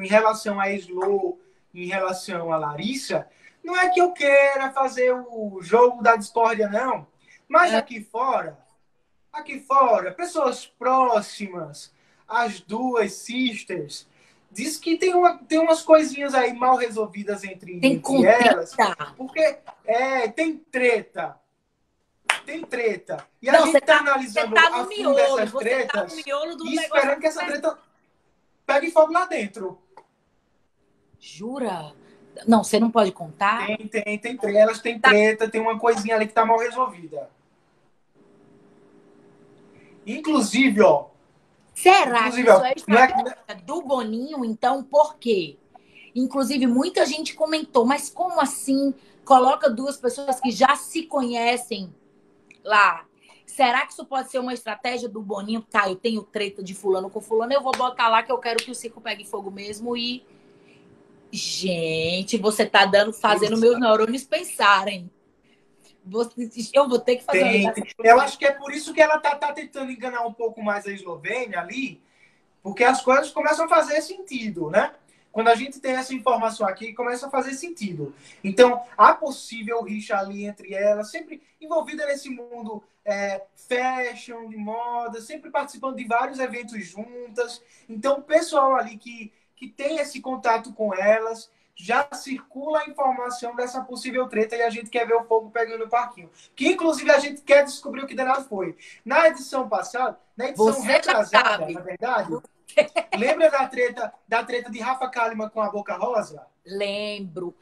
exemplo, em relação a Slow, em relação a Larissa, não é que eu queira fazer o jogo da discórdia, não. Mas é. aqui fora, aqui fora, pessoas próximas, as duas sisters, diz que tem, uma, tem umas coisinhas aí mal resolvidas entre, tem entre elas. Porque é, tem treta. Tem treta. E não, a gente tá, tá analisando tá a fundo dessas tá tretas tá e esperando que essa treta pegue fogo lá dentro. Jura? Não, você não pode contar? Tem, tem, tem treta. Elas têm tá. treta, tem uma coisinha ali que tá mal resolvida. Inclusive, ó, Será Inclusive, que isso é estratégia é... do Boninho, então, por quê? Inclusive, muita gente comentou, mas como assim? Coloca duas pessoas que já se conhecem lá. Será que isso pode ser uma estratégia do Boninho? Tá, eu tenho treta de fulano com fulano, eu vou botar lá que eu quero que o circo pegue fogo mesmo e. Gente, você tá dando, fazendo meus neurônios pensarem. Eu vou ter que fazer tem. Eu acho que é por isso que ela tá, tá tentando enganar um pouco mais a Eslovênia ali, porque as coisas começam a fazer sentido, né? Quando a gente tem essa informação aqui, começa a fazer sentido. Então, há possível rixa ali entre elas, sempre envolvida nesse mundo é, fashion, de moda, sempre participando de vários eventos juntas. Então, o pessoal ali que, que tem esse contato com elas, já circula a informação dessa possível treta e a gente quer ver o fogo pegando no parquinho. Que inclusive a gente quer descobrir o que danado foi. Na edição passada, na edição Você retrasada, na verdade, lembra da treta, da treta de Rafa Kalimann com a Boca Rosa? Lembro.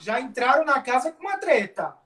Já entraram na casa com uma treta.